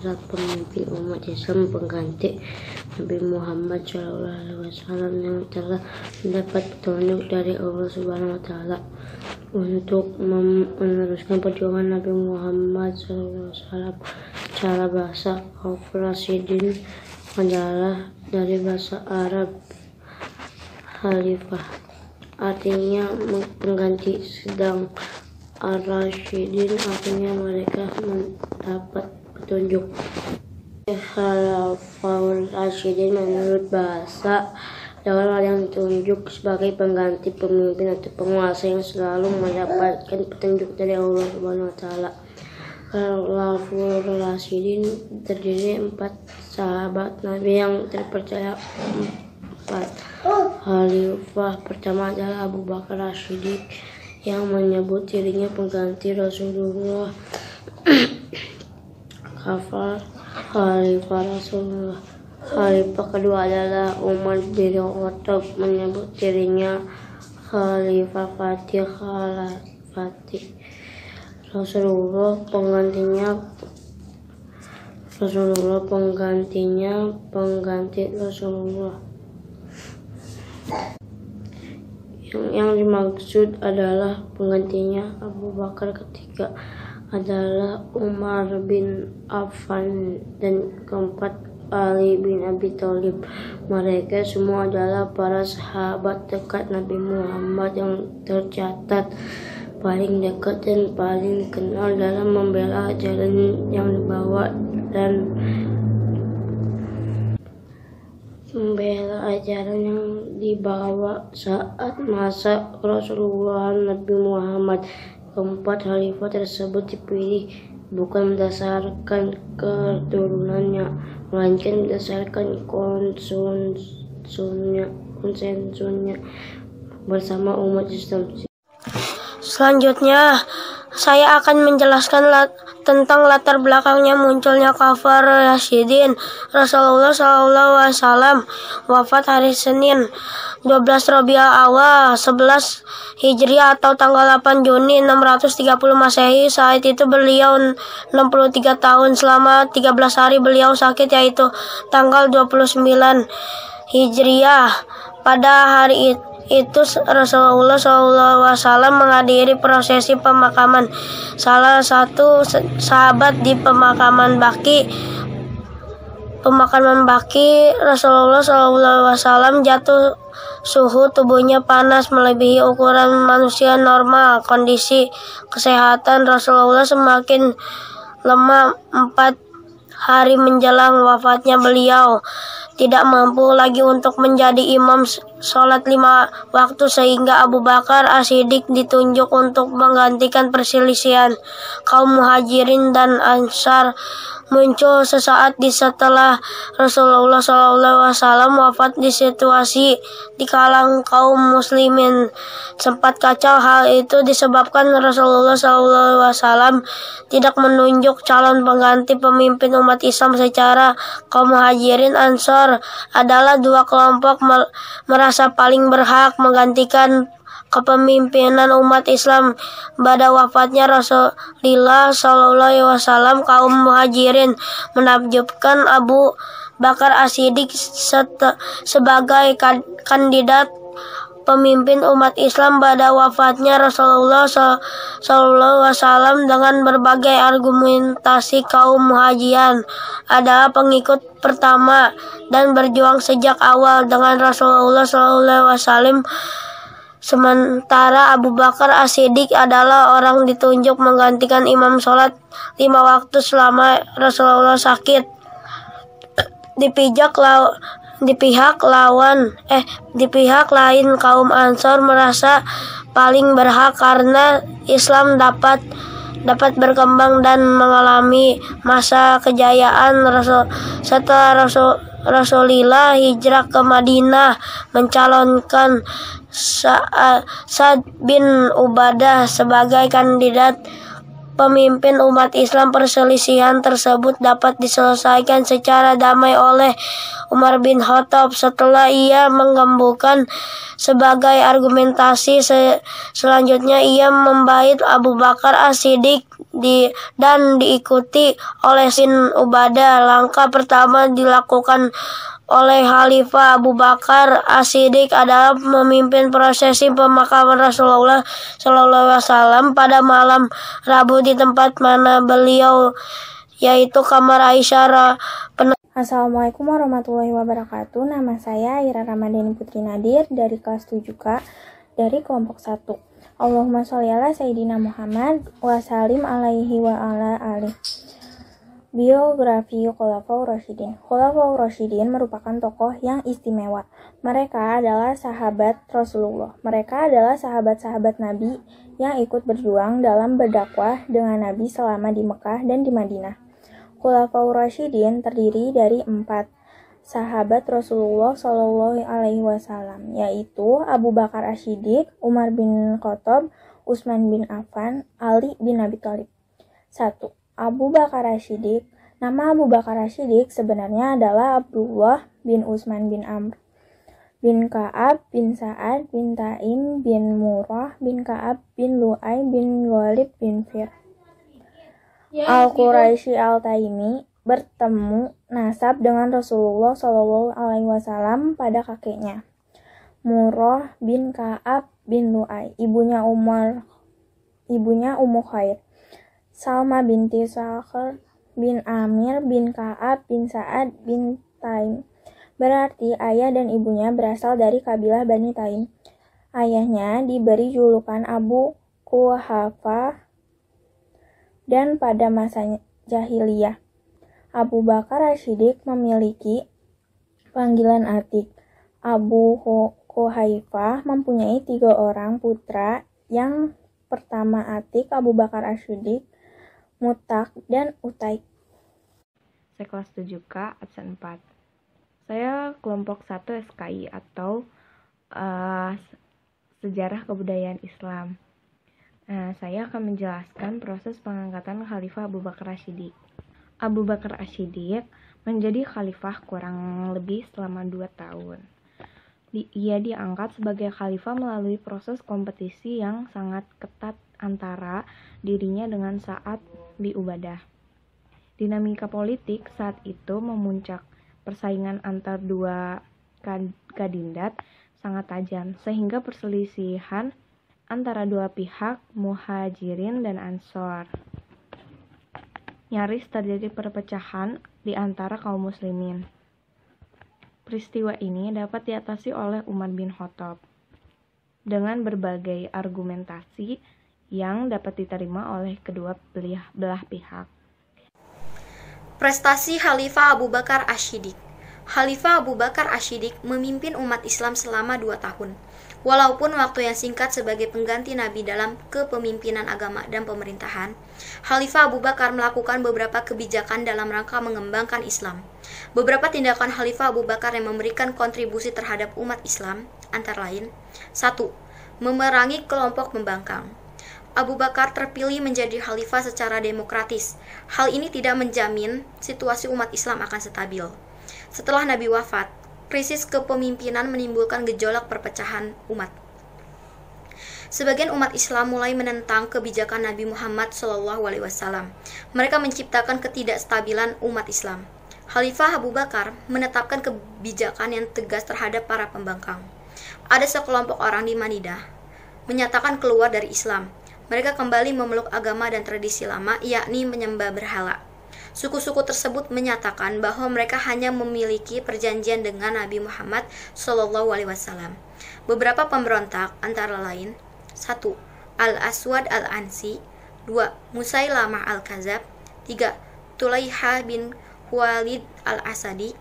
Istilah pemimpin umat Islam pengganti Nabi Muhammad SAW yang telah mendapat petunjuk dari Allah Subhanahu Wa Taala untuk meneruskan perjuangan Nabi Muhammad SAW. Cara bahasa Rasyidin adalah dari bahasa Arab Khalifah artinya pengganti sedang Ar-Rasyidin artinya mereka mendapat petunjuk. Khalafah Rasyidin menurut bahasa adalah yang ditunjuk sebagai pengganti pemimpin atau penguasa yang selalu mendapatkan petunjuk dari Allah Subhanahu wa taala. Khalafah Rasyidin terdiri empat sahabat Nabi yang terpercaya empat. Khalifah pertama adalah Abu Bakar Rasyidin yang menyebut dirinya pengganti Rasulullah Khalifah Rasulullah Khalifah kedua adalah Umar bin Khattab menyebut dirinya Khalifah Fatih Khalifati Rasulullah penggantinya Rasulullah penggantinya pengganti Rasulullah. Yang, yang dimaksud adalah penggantinya Abu Bakar ketika adalah Umar bin Affan dan keempat Ali bin Abi Thalib. Mereka semua adalah para sahabat dekat Nabi Muhammad yang tercatat paling dekat dan paling kenal dalam membela jalan yang dibawa dan membela ajaran yang dibawa saat masa Rasulullah Nabi Muhammad. Keempat khalifah tersebut dipilih bukan berdasarkan keturunannya, melainkan berdasarkan konsensusnya, konsensusnya bersama umat Islam. Selanjutnya, saya akan menjelaskan lat tentang latar belakangnya munculnya kafar Rasyidin. Rasulullah SAW wafat hari Senin 12 Rabiul Awal 11 Hijriah atau tanggal 8 Juni 630 Masehi. Saat itu beliau 63 tahun. Selama 13 hari beliau sakit yaitu tanggal 29 Hijriah. Pada hari itu itu Rasulullah SAW menghadiri prosesi pemakaman. Salah satu sahabat di pemakaman Baki pemakaman Baki Rasulullah SAW jatuh suhu tubuhnya panas melebihi ukuran manusia normal. Kondisi kesehatan Rasulullah semakin lemah. Empat hari menjelang wafatnya beliau tidak mampu lagi untuk menjadi imam sholat lima waktu sehingga Abu Bakar As-Siddiq ditunjuk untuk menggantikan perselisihan kaum muhajirin dan ansar muncul sesaat di setelah Rasulullah SAW wafat di situasi di kalang kaum muslimin. Sempat kacau hal itu disebabkan Rasulullah SAW tidak menunjuk calon pengganti pemimpin umat Islam secara kaum muhajirin ansor adalah dua kelompok merasa paling berhak menggantikan kepemimpinan umat Islam. Pada wafatnya Rasulullah Shallallahu Alaihi Wasallam kaum muhajirin menakjubkan Abu Bakar Asidik sebagai kandidat pemimpin umat Islam pada wafatnya Rasulullah Wasallam dengan berbagai argumentasi kaum muhajirin adalah pengikut pertama dan berjuang sejak awal dengan Rasulullah Wasallam Sementara Abu Bakar As-Siddiq adalah orang ditunjuk menggantikan imam sholat lima waktu selama Rasulullah sakit. Di pihak law, di pihak lawan eh di pihak lain kaum Ansor merasa paling berhak karena Islam dapat dapat berkembang dan mengalami masa kejayaan Rasul setelah Rasul Rasulullah hijrah ke Madinah mencalonkan Sa'ad bin Ubadah sebagai kandidat pemimpin umat Islam perselisihan tersebut dapat diselesaikan secara damai oleh Umar bin Khattab setelah ia menggembungkan sebagai argumentasi se selanjutnya ia membait Abu Bakar As-Siddiq di, dan diikuti oleh Sin Ubadah. Langkah pertama dilakukan oleh Khalifah Abu Bakar As-Siddiq adalah memimpin prosesi pemakaman Rasulullah Shallallahu Alaihi Wasallam pada malam Rabu di tempat mana beliau yaitu kamar Aisyah. Assalamualaikum warahmatullahi wabarakatuh. Nama saya Ira Ramadhani Putri Nadir dari kelas 7K dari kelompok 1. Allahumma sholli ala Sayyidina Muhammad wa salim alaihi wa ala alih. Biografi Khulafaur Rasyidin Khulafaur Rasyidin merupakan tokoh yang istimewa. Mereka adalah sahabat Rasulullah. Mereka adalah sahabat-sahabat Nabi yang ikut berjuang dalam berdakwah dengan Nabi selama di Mekah dan di Madinah. Khulafaur Rasyidin terdiri dari empat sahabat Rasulullah Shallallahu yaitu Abu Bakar Ashidik, Umar bin Khattab, Utsman bin Affan, Ali bin Abi Thalib. Satu. Abu Bakar Rashidik. Nama Abu Bakar Rashidik sebenarnya adalah Abdullah bin Utsman bin Amr bin Ka'ab bin Sa'ad bin Taim bin Murrah bin Ka'ab bin Lu'ay bin Walid bin Fir. Ya, Al-Quraisy Al-Taimi bertemu nasab dengan Rasulullah Shallallahu Alaihi Wasallam pada kakeknya. Murrah bin Ka'ab bin Lu'ay, ibunya Umar, ibunya Ummu Khair. Salma binti Sakhr bin Amir bin Ka'ab bin Sa'ad bin Taim. Berarti ayah dan ibunya berasal dari kabilah Bani Taim. Ayahnya diberi julukan Abu Kuhafa dan pada masa jahiliyah. Abu Bakar Rashidik memiliki panggilan Atik. Abu Kuhaifah mempunyai tiga orang putra yang pertama Atik Abu Bakar Ashidik Mutak, dan Utai. Saya kelas 7K, absen 4. Saya kelompok 1 SKI atau uh, Sejarah Kebudayaan Islam. Nah, saya akan menjelaskan proses pengangkatan Khalifah Abu Bakar Ashidik. Abu Bakar Ashidik menjadi khalifah kurang lebih selama 2 tahun. Ia diangkat sebagai khalifah melalui proses kompetisi yang sangat ketat antara dirinya dengan saat di Ubadah. Dinamika politik saat itu memuncak. Persaingan antar dua kadindat sangat tajam, sehingga perselisihan antara dua pihak, muhajirin dan ansor. Nyaris terjadi perpecahan di antara kaum muslimin. Peristiwa ini dapat diatasi oleh Umar bin Khattab dengan berbagai argumentasi yang dapat diterima oleh kedua belah pihak. Prestasi Khalifah Abu Bakar Ashidik Khalifah Abu Bakar Ashidik memimpin umat Islam selama dua tahun. Walaupun waktu yang singkat sebagai pengganti Nabi dalam kepemimpinan agama dan pemerintahan, Khalifah Abu Bakar melakukan beberapa kebijakan dalam rangka mengembangkan Islam. Beberapa tindakan Khalifah Abu Bakar yang memberikan kontribusi terhadap umat Islam, antara lain, 1. Memerangi kelompok pembangkang. Abu Bakar terpilih menjadi khalifah secara demokratis. Hal ini tidak menjamin situasi umat Islam akan stabil. Setelah Nabi wafat, krisis kepemimpinan menimbulkan gejolak perpecahan umat. Sebagian umat Islam mulai menentang kebijakan Nabi Muhammad SAW. Mereka menciptakan ketidakstabilan umat Islam. Khalifah Abu Bakar menetapkan kebijakan yang tegas terhadap para pembangkang. Ada sekelompok orang di Manidah menyatakan keluar dari Islam mereka kembali memeluk agama dan tradisi lama, yakni menyembah berhala. Suku-suku tersebut menyatakan bahwa mereka hanya memiliki perjanjian dengan Nabi Muhammad Wasallam. Beberapa pemberontak antara lain: 1. Al-Aswad Al-Ansi 2. Musailamah Al-Kazab 3. Tulaiha bin Walid Al-Asadi